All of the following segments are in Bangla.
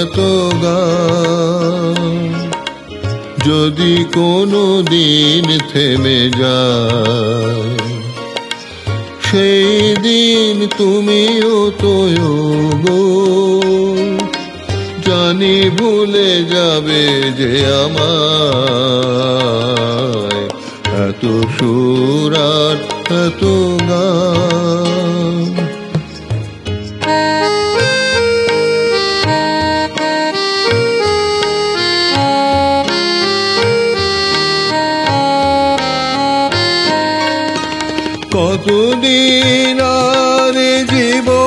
এত গান যদি কোনো দিন থেমে যায় সেই দিন তুমিও তো গো জানি ভুলে যাবে যে আমার এত সুরার এত গান। কতদিন আর জীবন,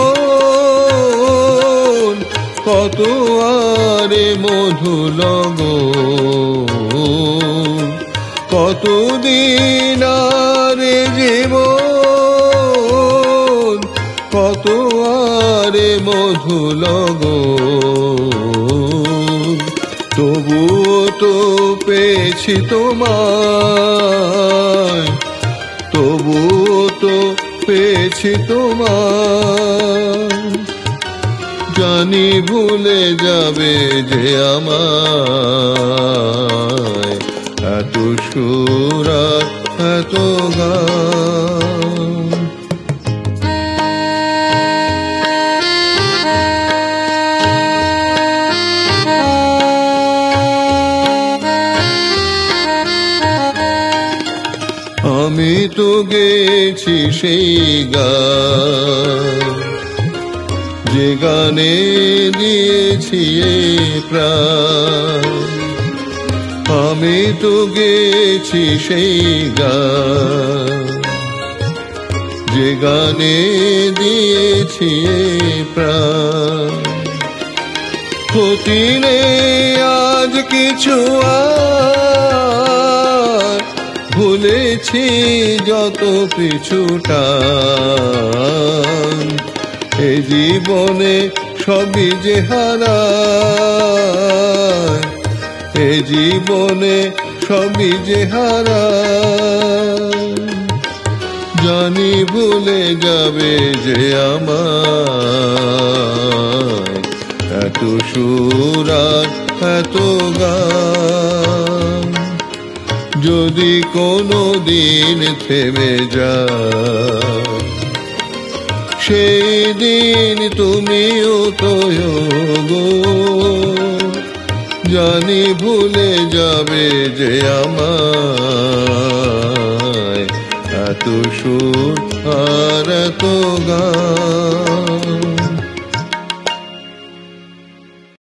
কত আরে মধু লগ কতদিন আর জীবন, কত আরে মধু লগ তবুও তো পেয়েছি তোমায় পেয়েছি তোমার। জানি ভুলে যাবে যে আমায় তো গেছি সেই যে গানে দিয়েছি আমি তো গেছি সেই যে গানে দিয়েছি প্রাণ। ক্ষতি আজ কিছু আর। ভুলেছি যত পিছুটা এ জীবনে সবই যে হারা। এ জীবনে সবই যে হারা। জানি ভুলে যাবে যে আমার। এত সুরার এত গান। যদি কোনো দিন থেমে যায় সেই দিন তুমিও তো জানি ভুলে যাবে যে আমায়, এত সুর আর এত গান।